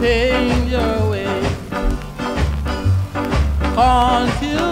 paying your way. Can't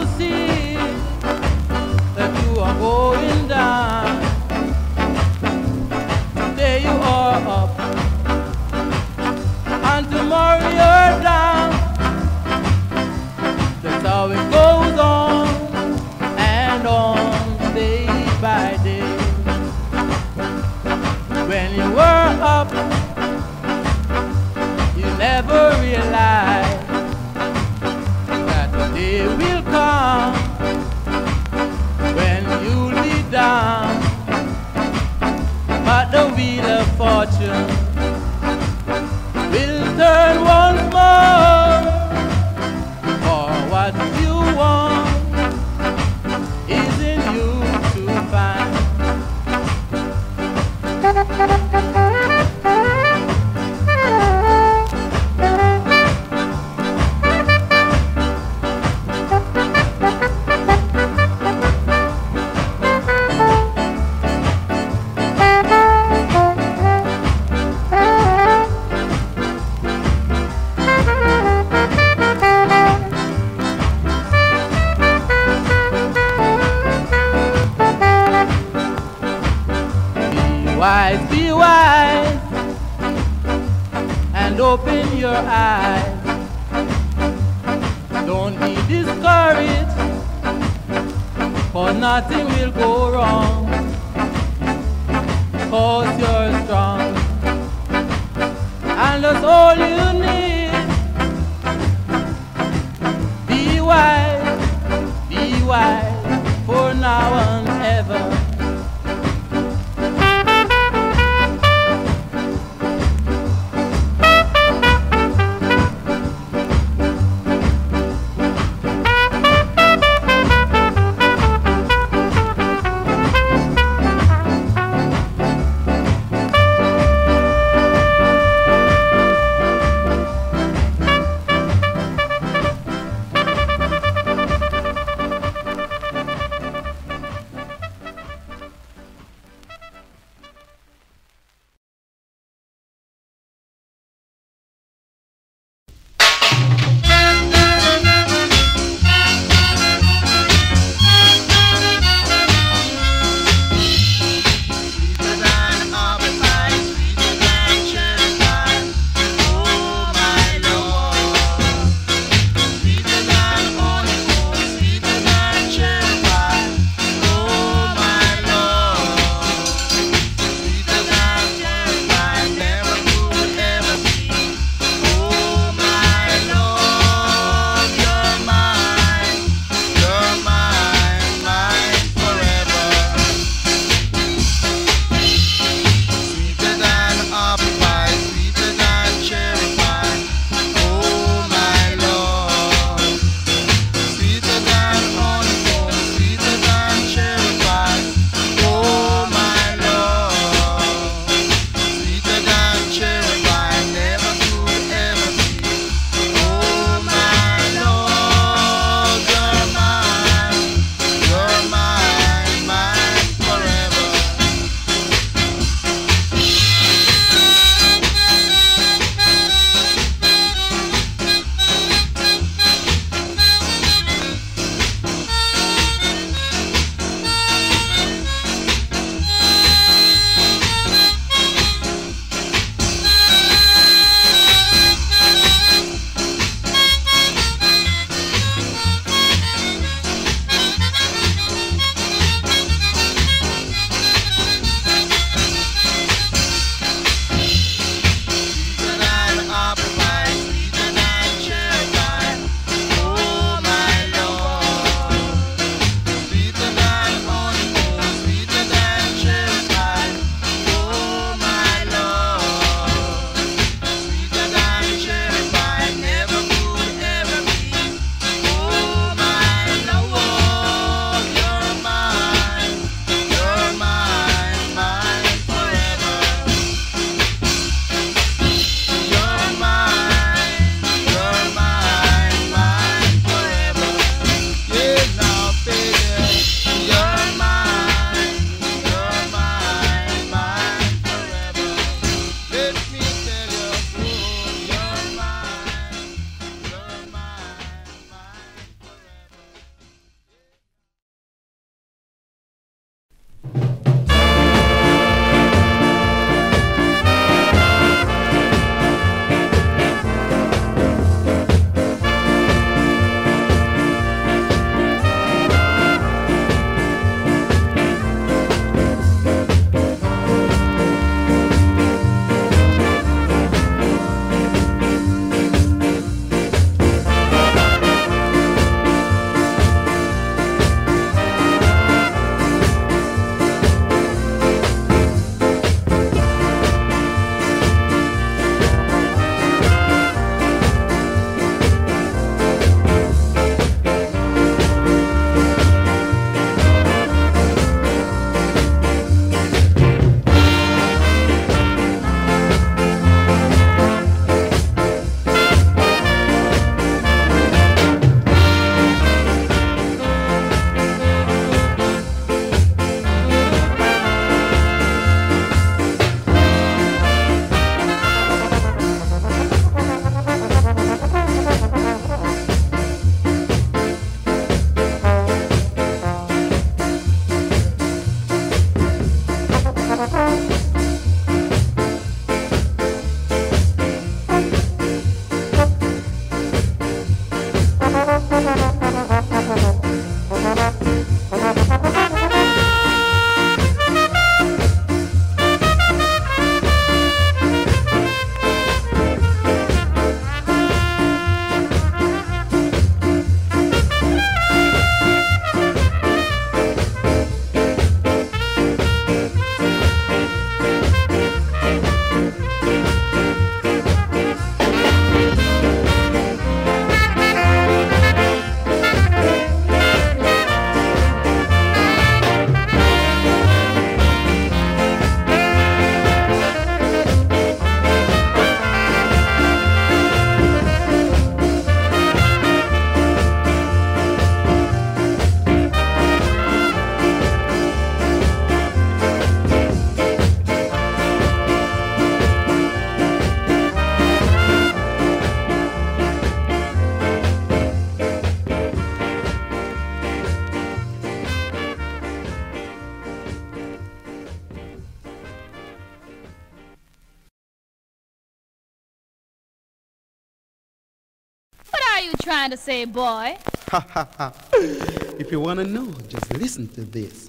trying to say, boy? if you want to know, just listen to this.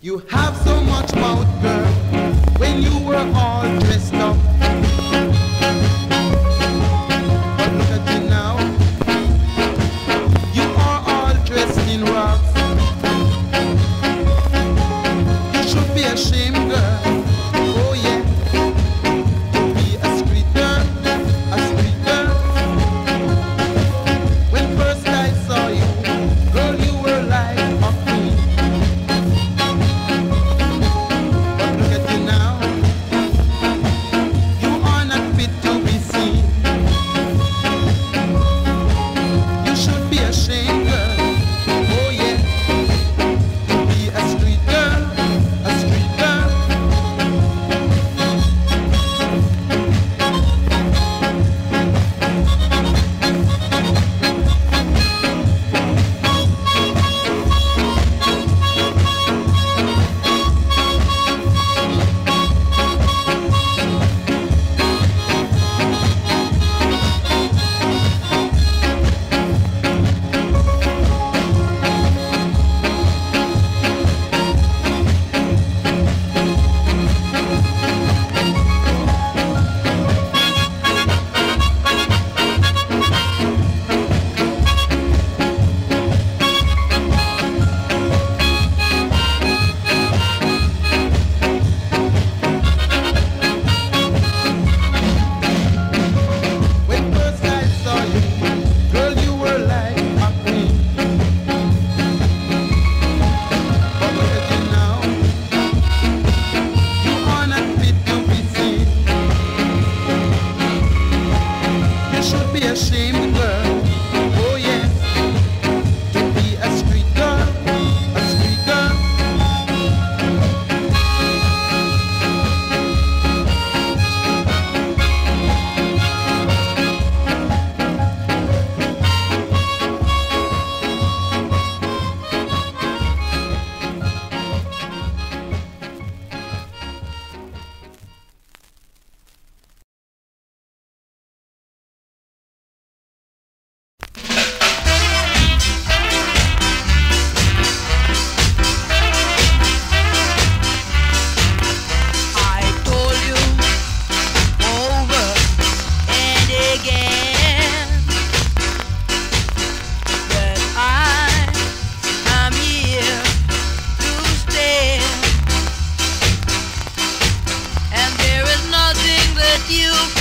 You have so much mouth, girl, when you were all dressed up. you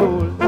Cool.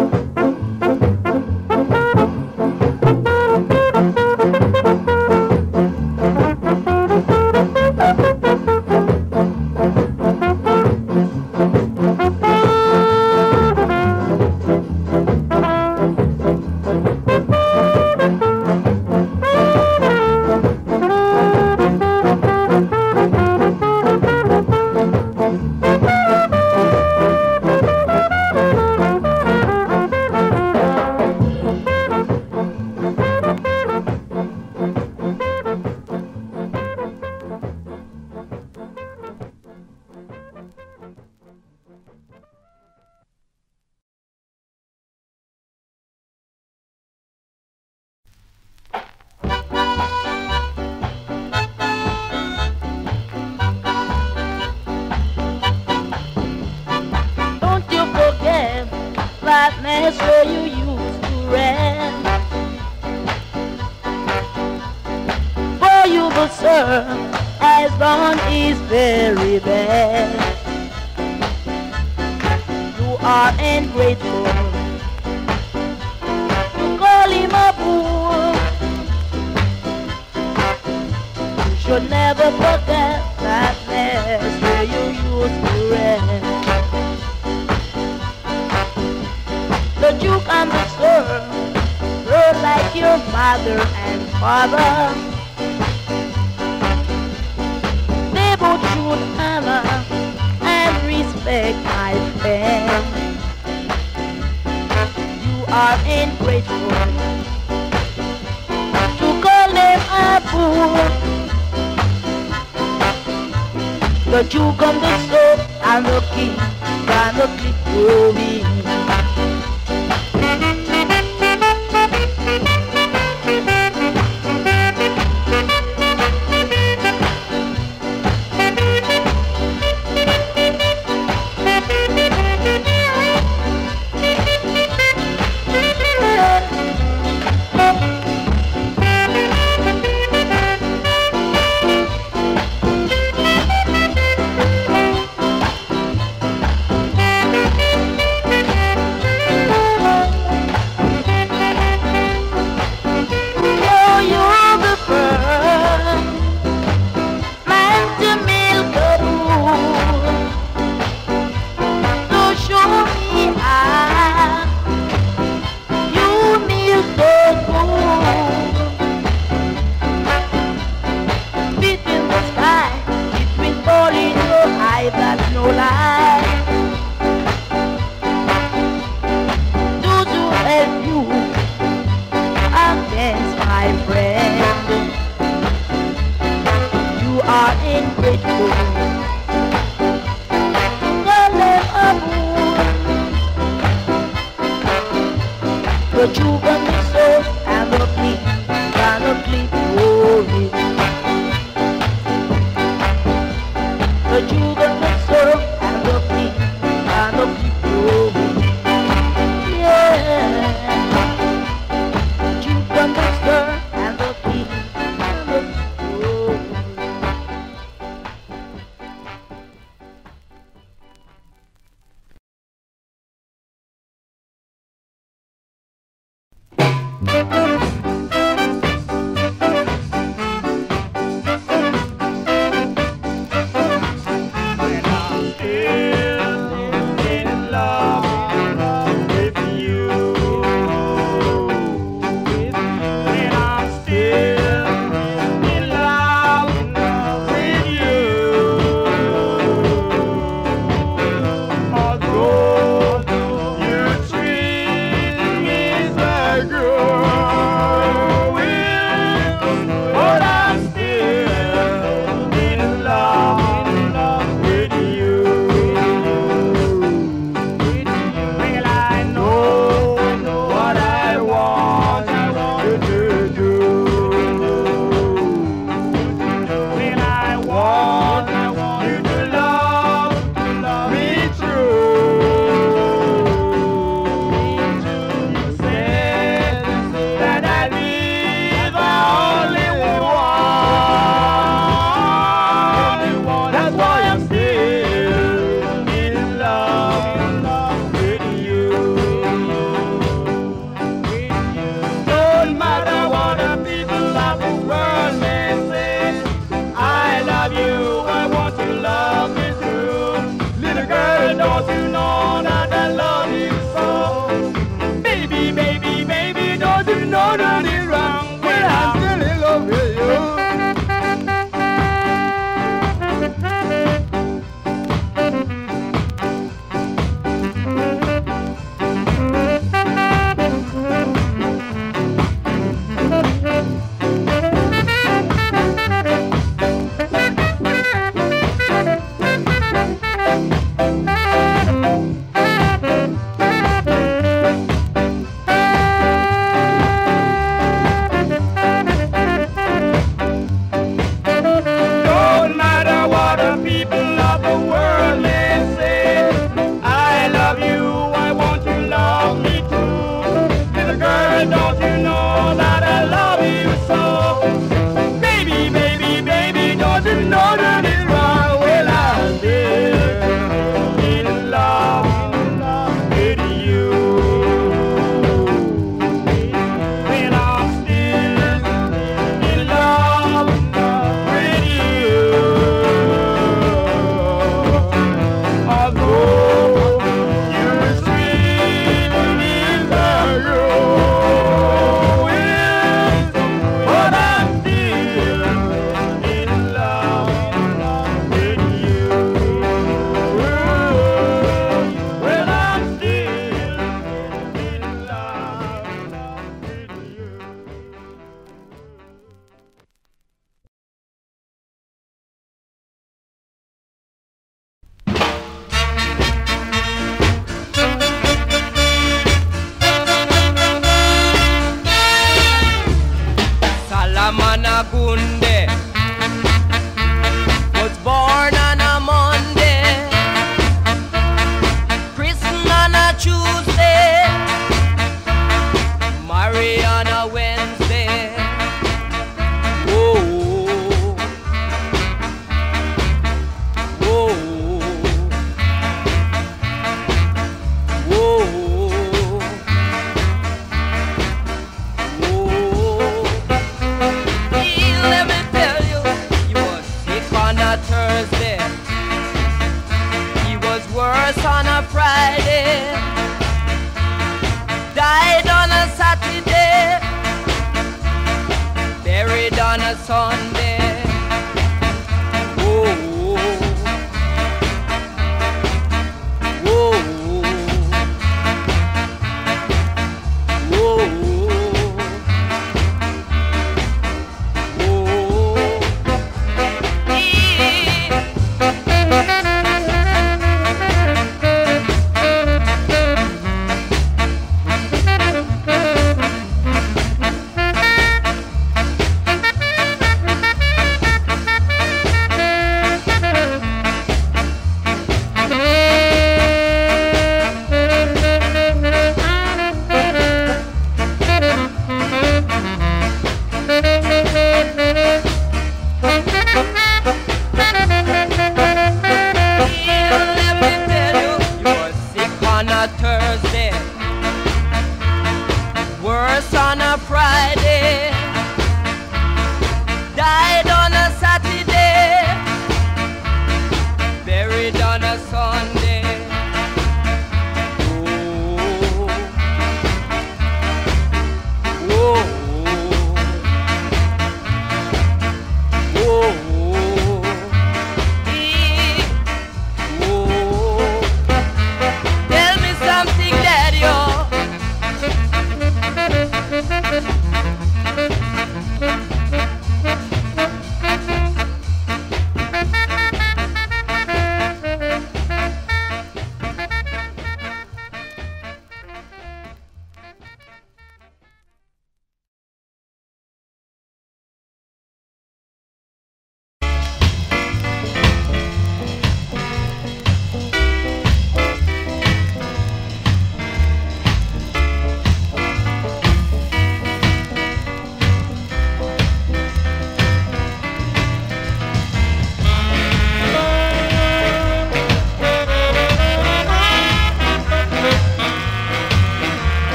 to call them apple. The cucumber soap and the key, and the key will.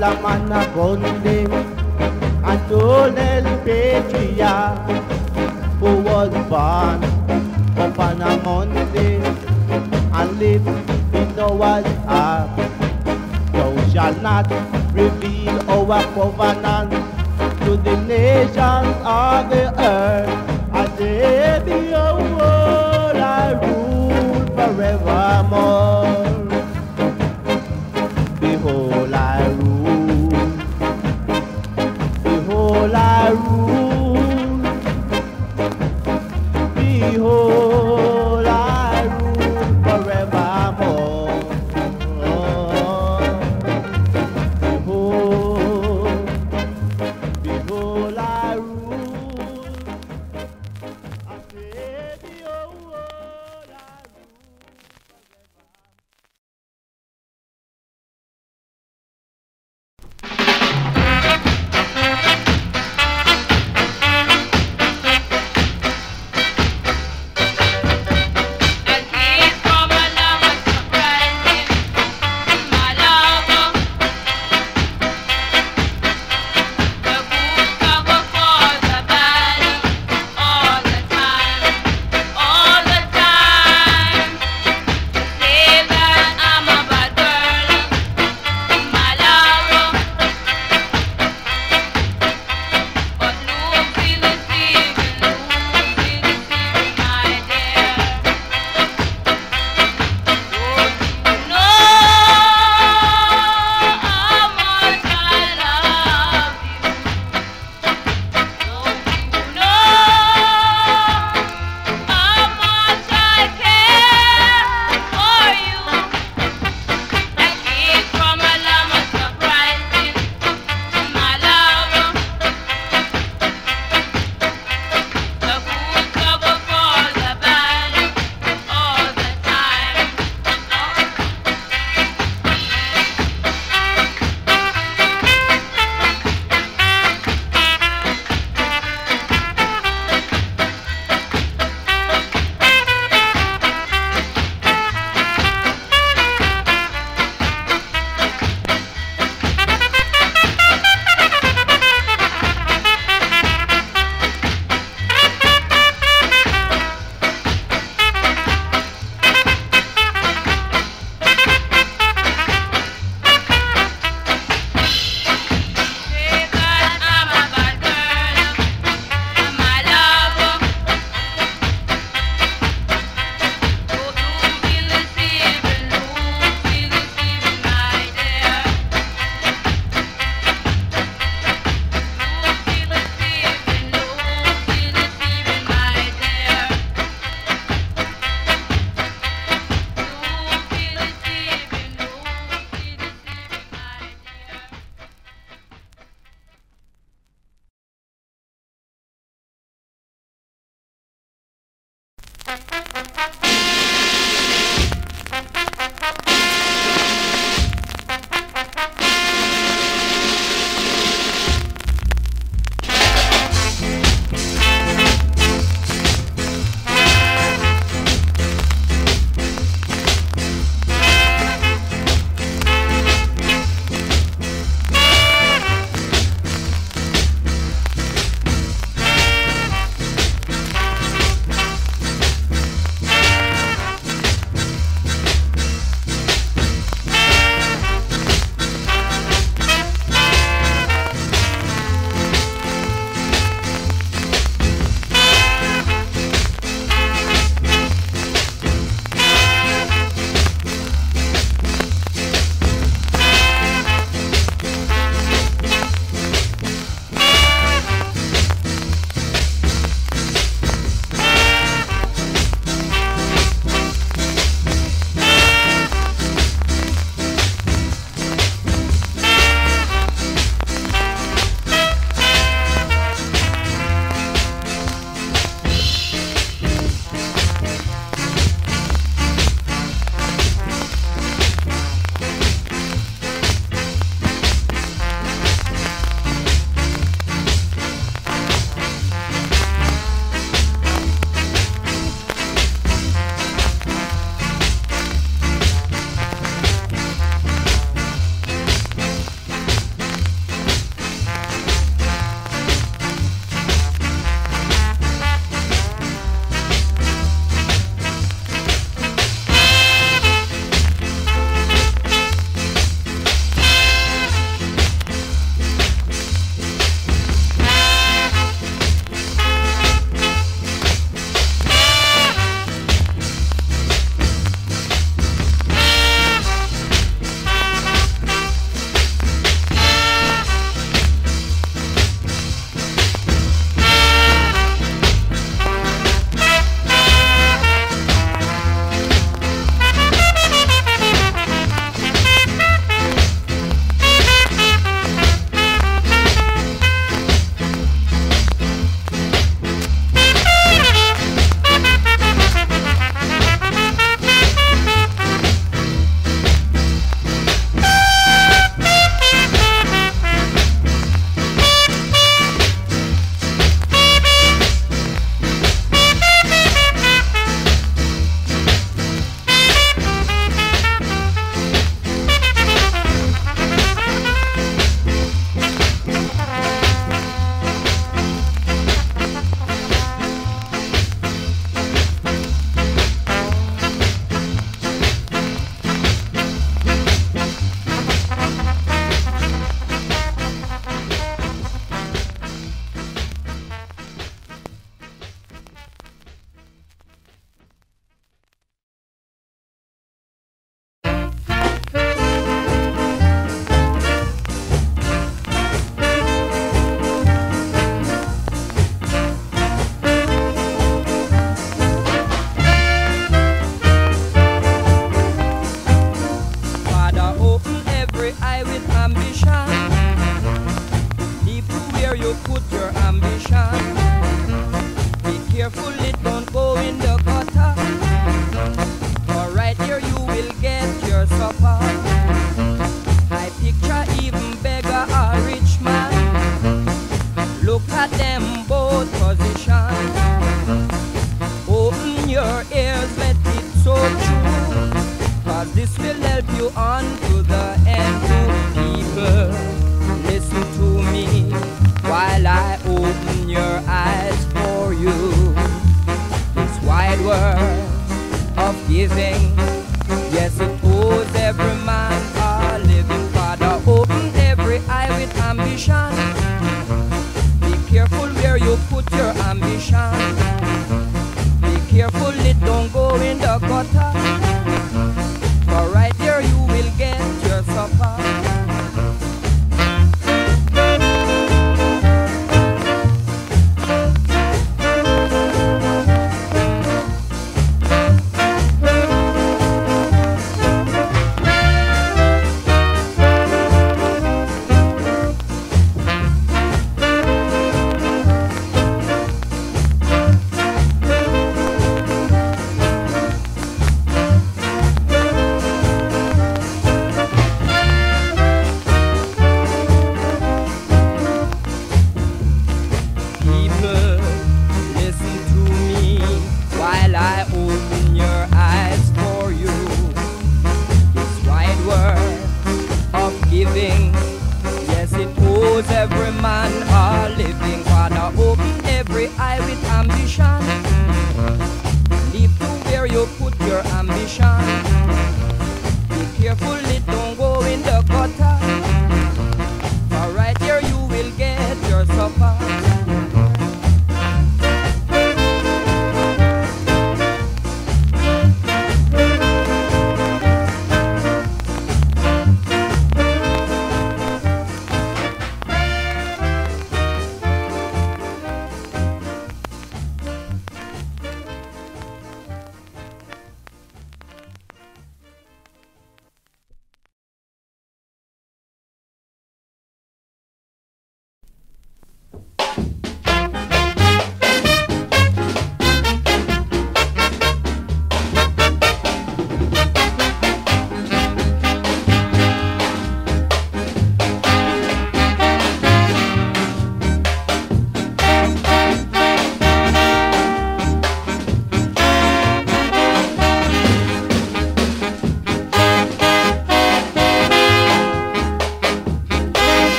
Of Solomon a Gundie and Patriarch who was born upon a Monday and lived in Noah's ark. Thou shalt not reveal our covenant to the nations of the earth.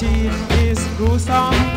Teeth is gruesome,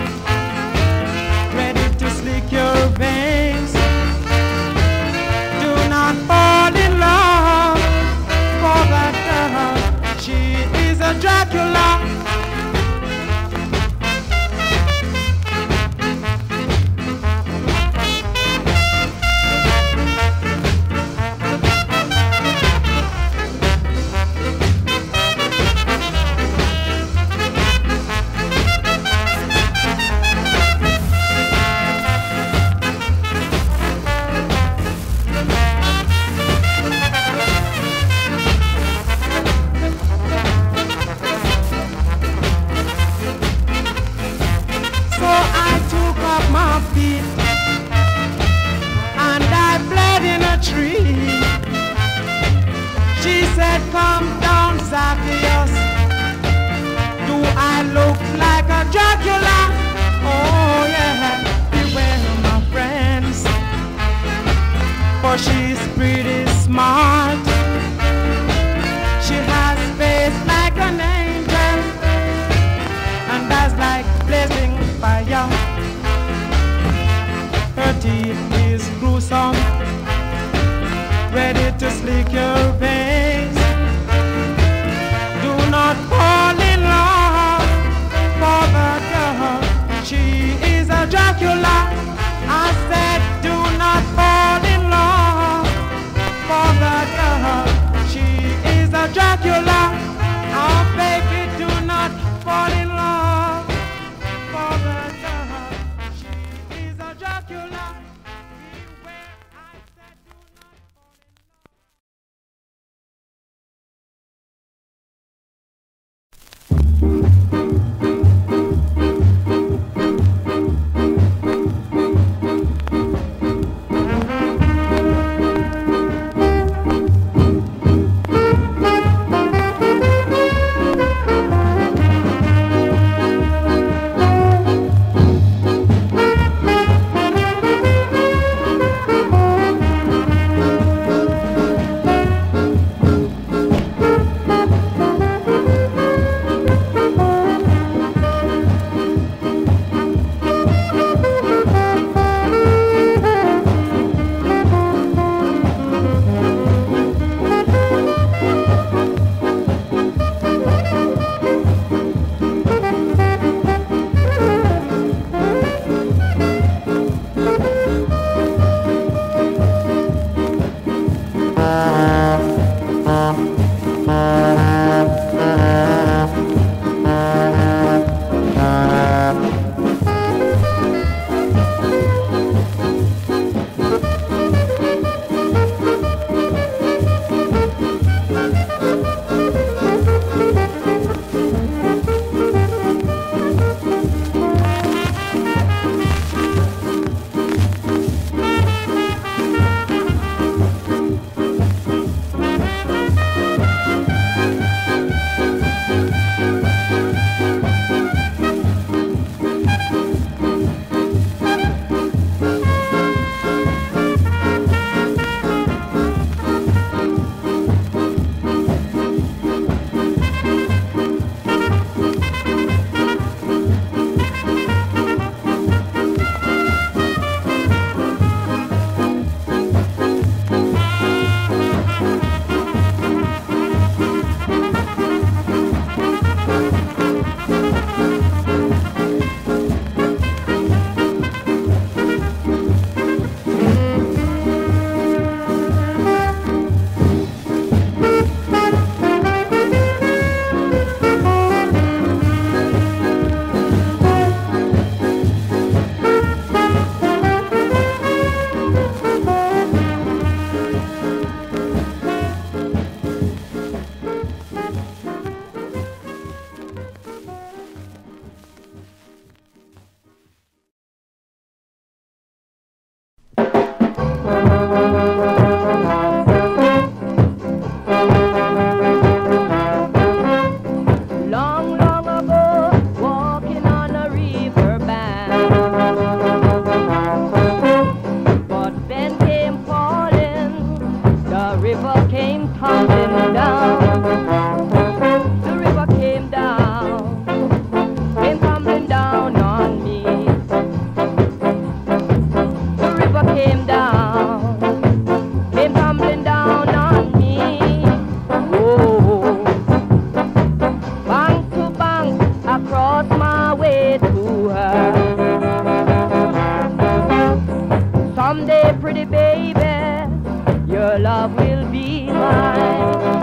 baby, your love will be mine.